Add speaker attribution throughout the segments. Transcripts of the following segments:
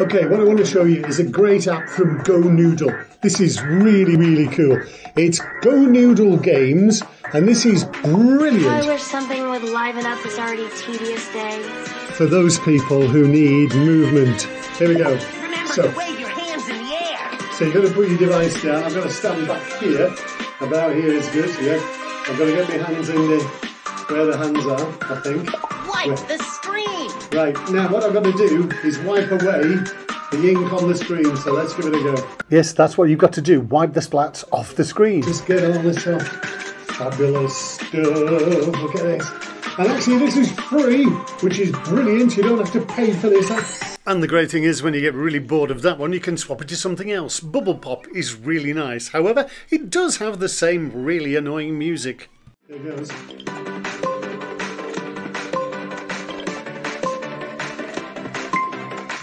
Speaker 1: Okay, what I want to show you is a great app from GoNoodle. This is really, really cool. It's GoNoodle Games, and this is brilliant.
Speaker 2: I wish something would liven up this already tedious day.
Speaker 1: For those people who need movement. Here we go.
Speaker 3: Remember
Speaker 1: So,
Speaker 3: to wave your hands in the air.
Speaker 1: so you're going to put your device down. I'm going to stand back here. About here is good, yeah. I'm going to get my hands in the, where the hands are, I think.
Speaker 3: Wipe
Speaker 1: Yeah.
Speaker 3: the screen.
Speaker 1: Right, now what I'm going to do is wipe away the ink on the screen, so let's give it a go. Yes, that's what you've got to do. Wipe the splats off the screen. Just get all this off. Fabulous stuff. Look at this. And actually, this is free, which is brilliant. You don't have to pay for this. And the great thing is, when you get really bored of that one, you can swap it to something else. Bubble Pop is really nice. However, it does have the same really annoying music. There it goes.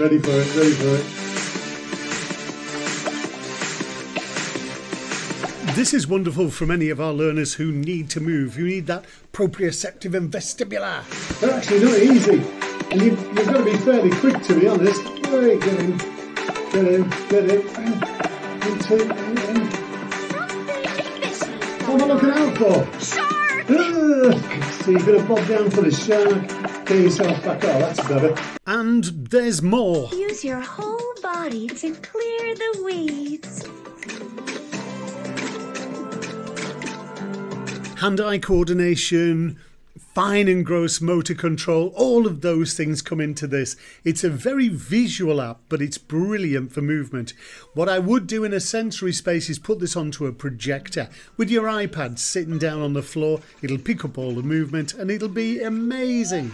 Speaker 1: Ready for it, ready for it. This is wonderful for many of our learners who need to move, You need that proprioceptive and vestibular. They're actually not easy. And you've, you've got to be fairly quick, to be honest. Right, get in, get in, get in. One, two, in, in. What am I looking out for?
Speaker 2: Shark!
Speaker 1: Ugh. Ah, so you've got to bob down for the shark. Get yourself back. Oh, that's better. And there's more.
Speaker 2: Use your whole body to clear the weeds.
Speaker 1: hand-eye coordination, fine and gross motor control, all of those things come into this. It's a very visual app, but it's brilliant for movement. What I would do in a sensory space is put this onto a projector. With your iPad sitting down on the floor, it'll pick up all the movement and it'll be amazing.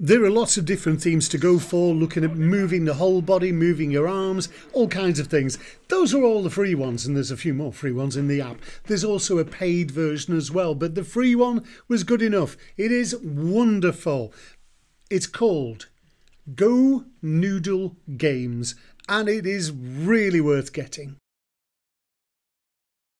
Speaker 1: There are lots of different themes to go for, looking at moving the whole body, moving your arms, all kinds of things. Those are all the free ones, and there's a few more free ones in the app. There's also a paid version as well, but the free one was good enough. It is wonderful. It's called Go Noodle Games, and it is really worth getting.